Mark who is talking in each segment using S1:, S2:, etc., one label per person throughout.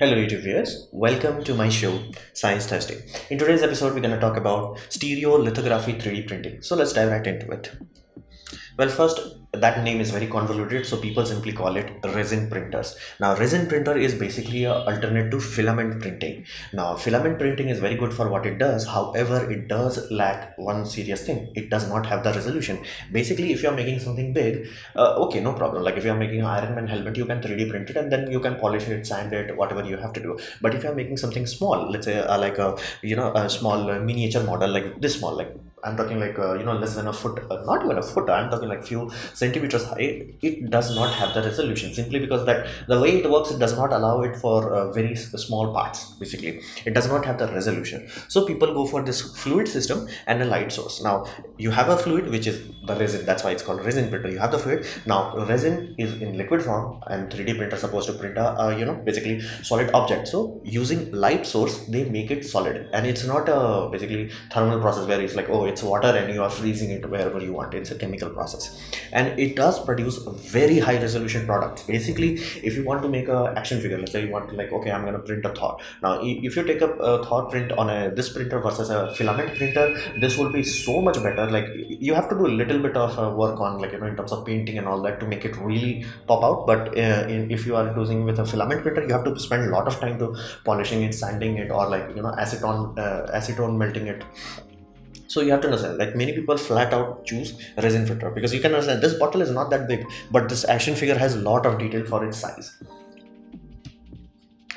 S1: Hello YouTube viewers, welcome to my show Science Thursday. In today's episode we're going to talk about stereolithography 3D printing. So let's dive right into it. Well first that name is very convoluted so people simply call it resin printers. Now resin printer is basically a alternate to filament printing. Now filament printing is very good for what it does. However it does lack one serious thing. It does not have the resolution. Basically if you're making something big uh, okay no problem. Like if you're making an iron man helmet you can 3d print it and then you can polish it sand it whatever you have to do. But if you're making something small let's say uh, like a you know a small uh, miniature model like this small like I'm talking like uh, you know less than a foot, uh, not even a foot. I'm talking like few centimeters high. It does not have the resolution simply because that the way it works, it does not allow it for uh, very small parts. Basically, it does not have the resolution. So people go for this fluid system and a light source. Now you have a fluid which is the resin. That's why it's called resin printer. You have the fluid. Now resin is in liquid form, and 3D printer supposed to print a you know basically solid object. So using light source, they make it solid, and it's not a basically thermal process where it's like oh it's water and you are freezing it wherever you want. It's a chemical process. And it does produce very high resolution products. Basically if you want to make a action figure let's say you want to like okay i'm going to print a thor now if you take a, a thor print on a this printer versus a filament printer this will be so much better. Like you have to do a little bit of uh, work on like you know in terms of painting and all that to make it really pop out. But uh, in, if you are using with a filament printer you have to spend a lot of time to polishing it sanding it or like you know acetone uh, acetone melting it so you have to understand like many people flat out choose resin filter because you can understand this bottle is not that big but this action figure has a lot of detail for its size.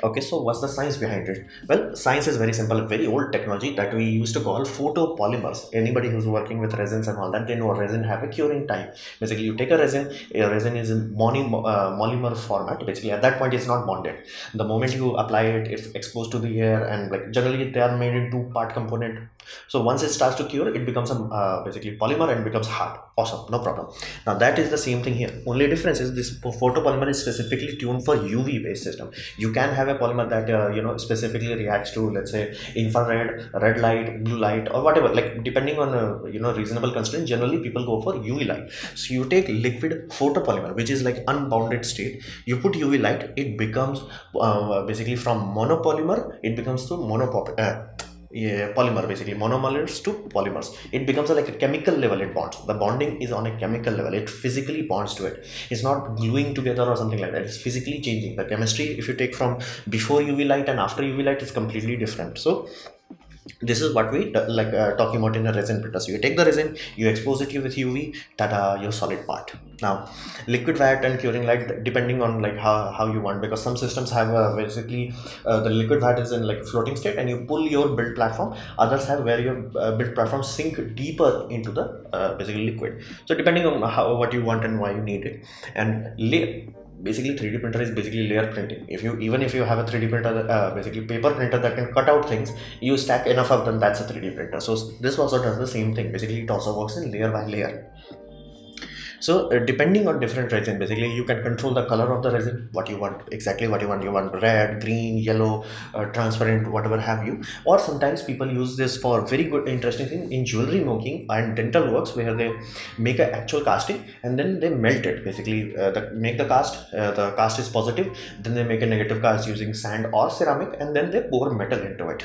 S1: Okay so what's the science behind it? Well science is very simple very old technology that we used to call photopolymers. Anybody who's working with resins and all that they know resin have a curing time. Basically you take a resin a resin is in mono, uh, monomer format. Basically at that point it's not bonded. The moment you apply it it's exposed to the air and like generally they are made in two part component so once it starts to cure it becomes a uh, basically polymer and becomes hard. Awesome. No problem. Now that is the same thing here. Only difference is this photopolymer is specifically tuned for uv based system. You can have a polymer that uh, you know specifically reacts to let's say infrared red light blue light or whatever. Like depending on uh, you know reasonable constraint generally people go for uv light. So you take liquid photopolymer which is like unbounded state you put uv light it becomes uh, basically from monopolymer it becomes to monopop uh, yeah, polymer basically. Monomers to polymers. It becomes like a chemical level it bonds. The bonding is on a chemical level. It physically bonds to it. It's not gluing together or something like that. It's physically changing. The chemistry if you take from before uv light and after uv light is completely different. So this is what we like uh, talking about in a resin printer so you take the resin you expose it with uv tada your solid part. Now liquid vat and curing light depending on like how, how you want because some systems have uh, basically uh, the liquid vat is in like floating state and you pull your build platform. Others have where your uh, build platform sink deeper into the uh, basically liquid. So depending on how what you want and why you need it. And basically 3d printer is basically layer printing. If you even if you have a 3d printer uh, basically paper printer that can cut out things you stack enough of them that's a 3d printer. So this also does the same thing. Basically it also works in layer by layer so uh, depending on different resin basically you can control the color of the resin what you want exactly what you want. You want red green yellow uh, transparent whatever have you. Or sometimes people use this for very good interesting thing in jewelry making and dental works where they make an actual casting and then they melt it basically. Uh, the, make the cast uh, the cast is positive then they make a negative cast using sand or ceramic and then they pour metal into it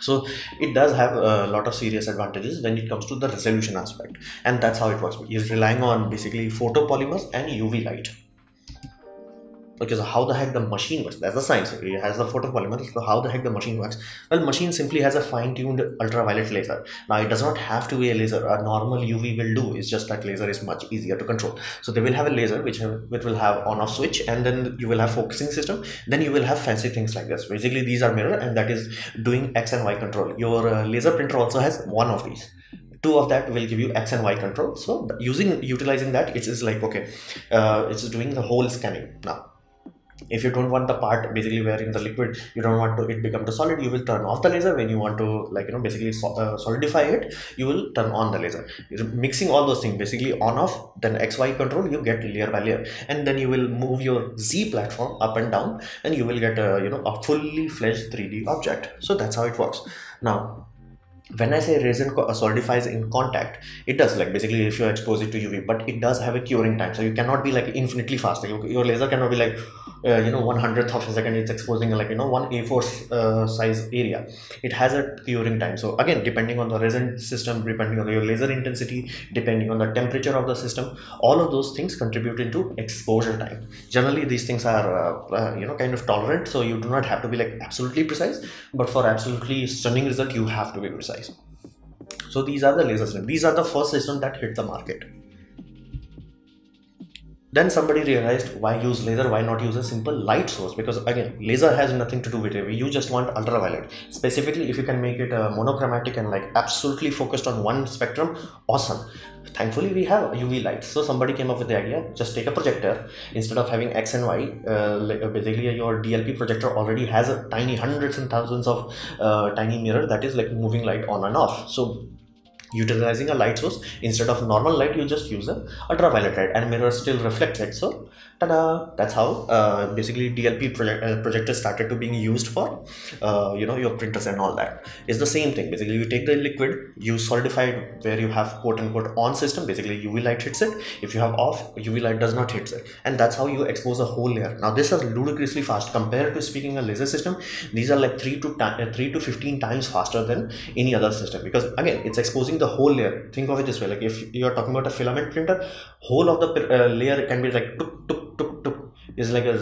S1: so it does have a lot of serious advantages when it comes to the resolution aspect. And that's how it works. You're relying on basically photopolymers and uv light okay so how the heck the machine works. That's the science. It has the photopolymer so how the heck the machine works. Well machine simply has a fine-tuned ultraviolet laser. Now it does not have to be a laser. A normal uv will do. It's just that laser is much easier to control. So they will have a laser which which will have on off switch and then you will have focusing system. Then you will have fancy things like this. Basically these are mirror and that is doing x and y control. Your uh, laser printer also has one of these. Two of that will give you x and y control. So using utilizing that it is like okay uh, it's doing the whole scanning. Now if you don't want the part basically where in the liquid you don't want to it become the solid you will turn off the laser. When you want to like you know basically so, uh, solidify it you will turn on the laser. You're mixing all those things basically on off then xy control you get layer by layer. And then you will move your z platform up and down and you will get a you know a fully fledged 3d object. So that's how it works. Now when I say resin solidifies in contact, it does like basically if you expose it to UV, but it does have a curing time. So you cannot be like infinitely fast. Your laser cannot be like uh, you know one hundredth of a second. It's exposing like you know one A4 uh, size area. It has a curing time. So again, depending on the resin system, depending on your laser intensity, depending on the temperature of the system, all of those things contribute into exposure time. Generally, these things are uh, uh you know kind of tolerant, so you do not have to be like absolutely precise. But for absolutely stunning result, you have to be precise so these are the laser. These are the first systems that hit the market. Then somebody realized why use laser, why not use a simple light source? Because again, laser has nothing to do with it. You just want ultraviolet. Specifically, if you can make it uh, monochromatic and like absolutely focused on one spectrum, awesome. Thankfully, we have UV lights. So somebody came up with the idea: just take a projector instead of having X and Y. Uh, uh, basically, your DLP projector already has a tiny hundreds and thousands of uh, tiny mirror that is like moving light on and off. So utilizing a light source. Instead of normal light you just use a ultraviolet light and mirror still reflects it so ta-da! That's how uh, basically dlp project, uh, projector started to being used for uh, you know your printers and all that. It's the same thing. Basically you take the liquid you solidify it where you have quote unquote on system. Basically uv light hits it. If you have off uv light does not hit it. And that's how you expose a whole layer. Now this is ludicrously fast compared to speaking a laser system. These are like 3 to uh, 3 to 15 times faster than any other system because again it's exposing the whole layer think of it this way like if you're talking about a filament printer whole of the uh, layer can be like tuk, tuk, tuk, tuk, is like a,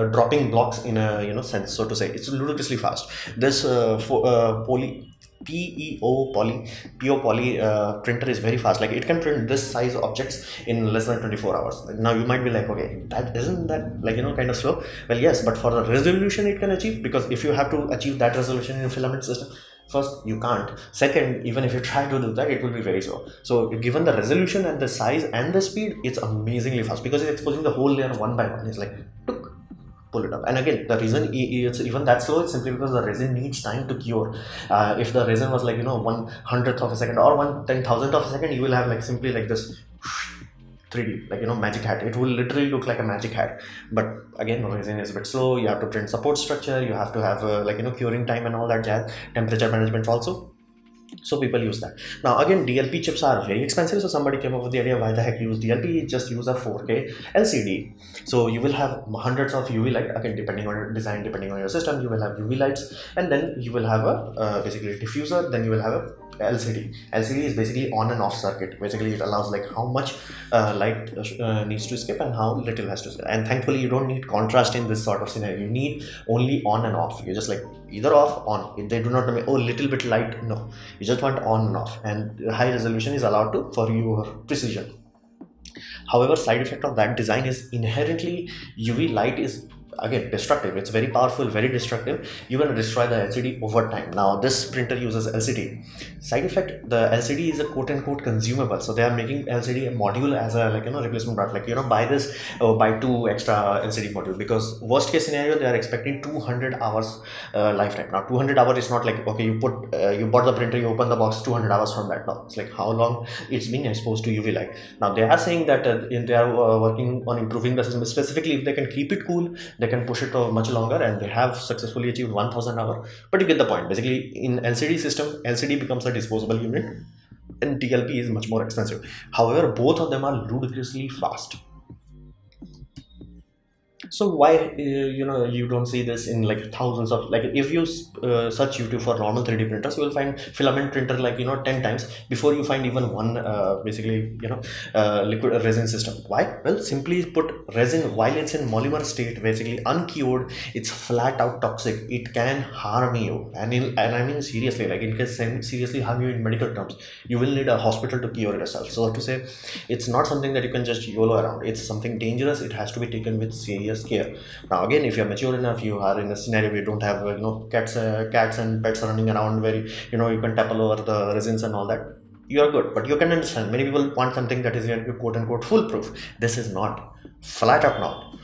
S1: a, dropping blocks in a you know sense so to say. It's ludicrously fast. This uh, for, uh, poly PEO poly PO poly uh, printer is very fast. Like it can print this size objects in less than 24 hours. Now you might be like okay that isn't that like you know kind of slow? Well yes but for the resolution it can achieve because if you have to achieve that resolution in a filament system first you can't. Second even if you try to do that it will be very slow. So given the resolution and the size and the speed it's amazingly fast because it's exposing the whole layer one by one. It's like tuk, pull it up. And again the reason it's even that slow is simply because the resin needs time to cure. Uh, if the resin was like you know one hundredth of a second or one ten thousandth of a second you will have like simply like this 3D, like you know, magic hat. It will literally look like a magic hat. But again, resin is a bit slow. You have to print support structure. You have to have uh, like you know curing time and all that jazz. Temperature management also so people use that now again dlp chips are very expensive so somebody came up with the idea why the heck use dlp just use a 4k lcd so you will have hundreds of uv light again depending on your design depending on your system you will have uv lights and then you will have a uh, basically diffuser then you will have a LCD. LCD is basically on and off circuit. Basically, it allows like how much uh, light uh, needs to escape and how little has to escape. And thankfully, you don't need contrast in this sort of scenario. You need only on and off. You just like either off on if they do not know oh little bit light no you just want on and off and high resolution is allowed to for your precision. However side effect of that design is inherently uv light is again destructive. It's very powerful very destructive. You're going to destroy the lcd over time. Now this printer uses lcd side effect the lcd is a quote unquote consumable. So they are making lcd a module as a like you know replacement part like you know buy this or buy two extra lcd module. Because worst case scenario they are expecting 200 hours uh, lifetime. Now 200 hours is not like okay you put uh, you bought the printer you open the box 200 hours from that. Now it's like how long it's been exposed to uv light. Now they are saying that uh, they are uh, working on improving the system. Specifically if they can keep it cool they can push it for much longer and they have successfully achieved 1000 hour. But you get the point. Basically in lcd system lcd becomes a disposable unit and dlp is much more expensive. However both of them are ludicrously fast so why uh, you know you don't see this in like thousands of like if you uh, search youtube for normal 3d printers you will find filament printer like you know 10 times before you find even one uh, basically you know uh, liquid resin system. Why? Well simply put resin while it's in monomer state basically uncured it's flat out toxic. It can harm you. And in, and i mean seriously like it can seriously harm you in medical terms you will need a hospital to cure yourself. So to say it's not something that you can just yolo around. It's something dangerous. It has to be taken with serious care. Now again, if you're mature enough, you are in a scenario where you don't have you know cats, uh, cats and pets running around where you know you can tap all over the resins and all that. You are good, but you can understand. Many people want something that is quote unquote foolproof. This is not flat out not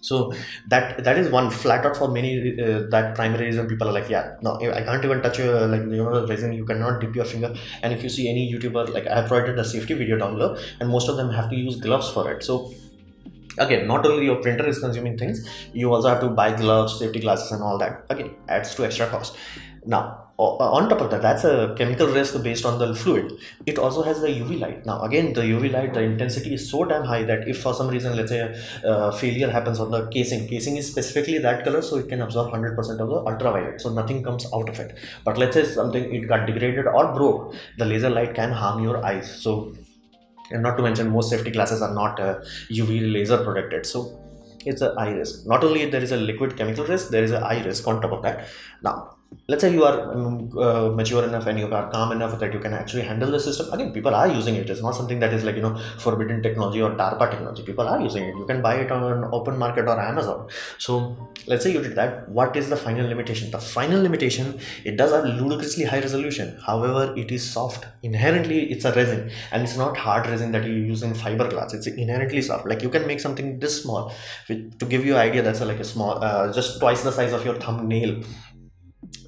S1: so that that is one flat out for many uh, that primary reason people are like yeah no i can't even touch your like you know resin you cannot dip your finger and if you see any youtuber like i have provided a safety video down below and most of them have to use gloves for it so again not only your printer is consuming things you also have to buy gloves safety glasses and all that. Again adds to extra cost. Now on top of that that's a chemical risk based on the fluid. It also has the uv light. Now again the uv light the intensity is so damn high that if for some reason let's say uh, failure happens on the casing casing is specifically that color so it can absorb 100% of the ultraviolet. So nothing comes out of it. But let's say something it got degraded or broke the laser light can harm your eyes. So and not to mention most safety glasses are not uh, uv laser protected. So it's a eye risk. Not only there is a liquid chemical risk there is a eye risk on top of that. Now let's say you are um, uh, mature enough and you are calm enough that you can actually handle the system. Again people are using it. It's not something that is like you know forbidden technology or darpa technology. People are using it. You can buy it on an open market or amazon. So let's say you did that. What is the final limitation? The final limitation it does have ludicrously high resolution. However it is soft. Inherently it's a resin. And it's not hard resin that you use in fiberglass. It's inherently soft. Like you can make something this small to give you an idea that's like a small uh, just twice the size of your thumbnail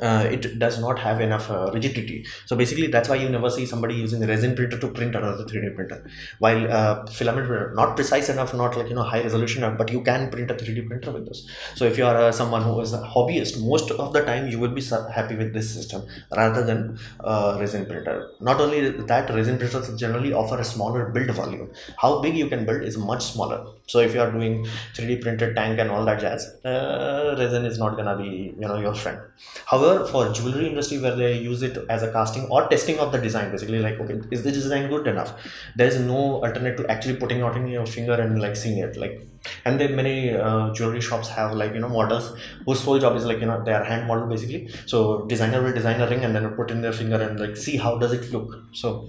S1: uh, it does not have enough uh, rigidity. So basically, that's why you never see somebody using a resin printer to print another 3D printer. While uh, filament printer, not precise enough, not like you know high resolution, but you can print a 3D printer with this. So if you are uh, someone who is a hobbyist, most of the time you will be happy with this system rather than uh, resin printer. Not only that, resin printers generally offer a smaller build volume. How big you can build is much smaller. So if you are doing 3D printed tank and all that jazz, uh, resin is not gonna be you know your friend. However, for jewelry industry where they use it as a casting or testing of the design, basically like, okay, is the design good enough? There is no alternate to actually putting out in your finger and like seeing it. Like, and then many uh, jewelry shops have like you know models whose sole job is like you know they are hand model basically. So designer will design a ring and then put in their finger and like see how does it look. So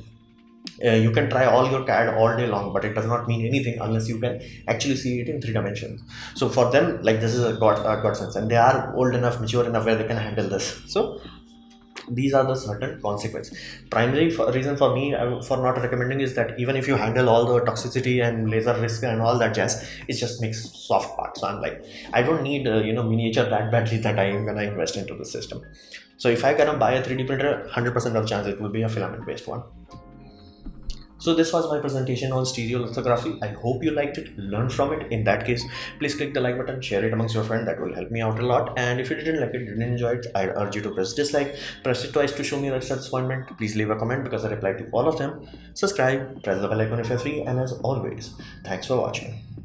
S1: uh, you can try all your CAD all day long, but it does not mean anything unless you can actually see it in three dimensions. So for them, like this is a god, a sense, and they are old enough, mature enough where they can handle this. So these are the certain consequences. Primary for, reason for me uh, for not recommending is that even if you handle all the toxicity and laser risk and all that jazz, it just makes soft parts. So I'm like, I don't need uh, you know miniature that badly that I'm gonna invest into the system. So if I gonna buy a 3D printer, 100% of chance it will be a filament based one. So this was my presentation on stereolithography. I hope you liked it, learned from it. In that case, please click the like button, share it amongst your friends. That will help me out a lot. And if you didn't like it, didn't enjoy it, I urge you to press dislike. Press it twice to show me your disappointment. Please leave a comment because I reply to all of them. Subscribe, press the bell icon if you're free. And as always, thanks for watching.